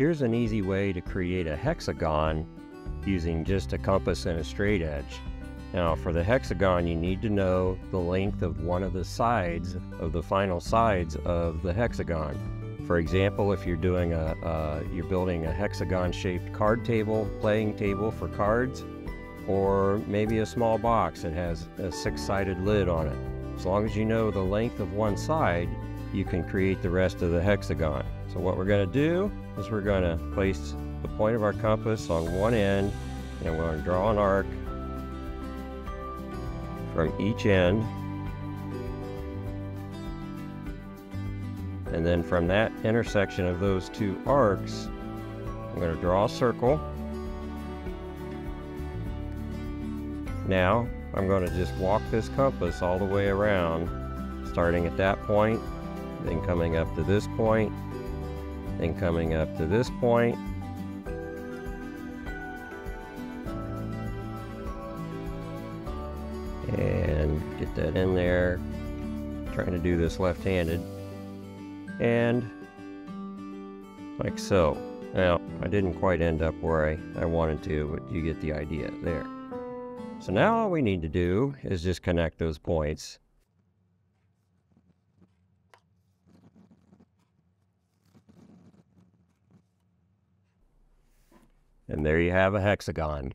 Here's an easy way to create a hexagon using just a compass and a straight edge. Now for the hexagon you need to know the length of one of the sides of the final sides of the hexagon. For example, if you're doing a, uh, you're building a hexagon shaped card table, playing table for cards, or maybe a small box that has a six-sided lid on it. As long as you know the length of one side, you can create the rest of the hexagon. So what we're going to do is we're going to place the point of our compass on one end and we're going to draw an arc from each end and then from that intersection of those two arcs I'm going to draw a circle now I'm going to just walk this compass all the way around starting at that point then coming up to this point then coming up to this point. And get that in there trying to do this left-handed. And like so. Now I didn't quite end up where I, I wanted to but you get the idea there. So now all we need to do is just connect those points and there you have a hexagon